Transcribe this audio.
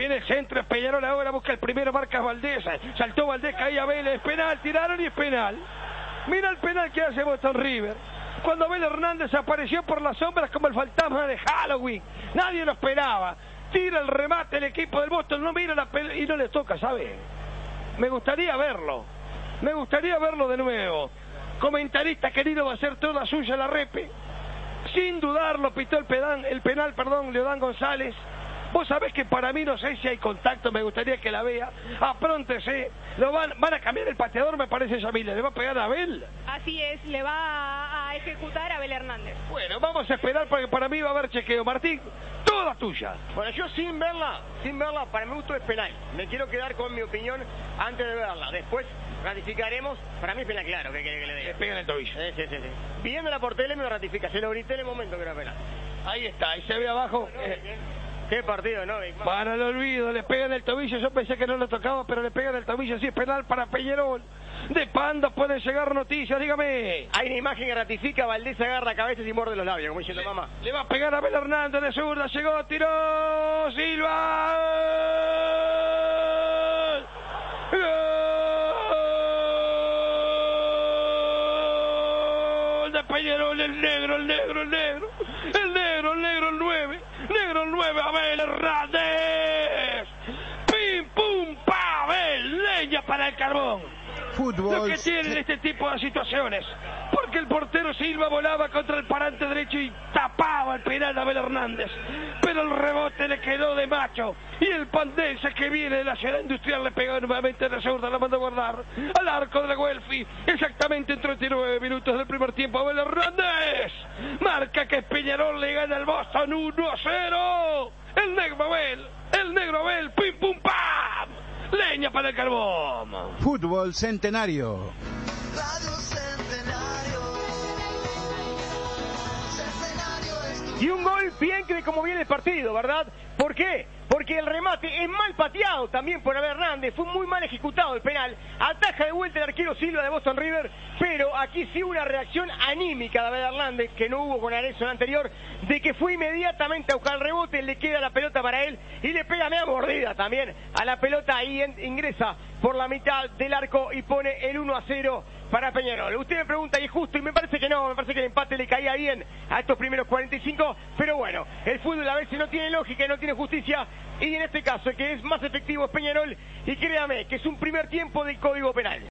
Viene el centro, es Peñarol ahora, busca el primero, marca Valdés. Saltó Valdés, caía Vélez, penal, tiraron y es penal. Mira el penal que hace Boston River. Cuando Abel Hernández apareció por las sombras como el fantasma de Halloween. Nadie lo esperaba. Tira el remate el equipo del Boston, no mira la pelota y no le toca, ¿sabe? Me gustaría verlo. Me gustaría verlo de nuevo. Comentarista querido va a ser toda suya la repe. Sin dudarlo pitó el, el penal, perdón, Leodán González. Vos sabés que para mí no sé si hay contacto, me gustaría que la vea. Apróntese. Lo van, van a cambiar el pateador, me parece, Yamila. ¿Le va a pegar a Abel? Así es, le va a ejecutar a Abel Hernández. Bueno, vamos a esperar porque para mí va a haber chequeo. Martín, toda tuya. Bueno, yo sin verla, sin verla, para mi gusto es penal. Me quiero quedar con mi opinión antes de verla. Después ratificaremos. Para mí es penal, claro, que quiere que le diga. Le pega en el tobillo. Sí, sí, sí, sí. Viéndola por tele me lo ratifica. Se lo grité en el momento que era penal. Ahí está, ahí se ve abajo. Eh, Qué partido, ¿no? para el olvido, le pega en el tobillo. Yo pensé que no le tocaba, pero le pega en el tobillo. Sí, es penal para Peñarol. De Panda pueden llegar noticias, dígame. Hay una imagen que ratifica, Valdés agarra cabezas y muerde los labios, como diciendo mamá. Le va a pegar a Abel Hernández de zurda, llegó, tiró, Silva. Gol de Peñarol, el negro, el negro, el negro. El negro, el negro, el 9. 9, Abel Hernández. Pim, pum, pa, Abel. Leña para el carbón. Lo Fútbol. que tienen este tipo de situaciones. Porque el portero Silva volaba contra el parante derecho y tapaba el penal de Abel Hernández. Pero el rebote le quedó de macho. Y el pandense que viene de la ciudad industrial le pegó nuevamente de zurda, la mandó a guardar al arco de la Guelfi. Exactamente en 39 minutos del primer tiempo. Abel Hernández marca que Peñarol le gana al Boston 1 a 0. El negro Abel, el negro Abel, pim pum pam. Leña para el carbón. Fútbol Centenario. Y un gol bien que de cómo viene el partido, ¿verdad? ¿Por qué? Porque el remate es mal pateado también por Abel Hernández, fue muy mal ejecutado el penal, ataja de vuelta el arquero Silva de Boston River, pero aquí sí una reacción anímica de Abel Hernández, que no hubo con Arezzo en anterior, de que fue inmediatamente a buscar el rebote, le queda la pelota para él y le pega media mordida también a la pelota y ingresa por la mitad del arco y pone el 1 a 0 para Peñarol. Usted me pregunta, ¿y es justo? Y me parece que no, me parece que el empate le caía bien a estos primeros 45, pero bueno, el fútbol a veces no tiene lógica y no justicia, y en este caso el que es más efectivo es Peñarol, y créame que es un primer tiempo del Código Penal.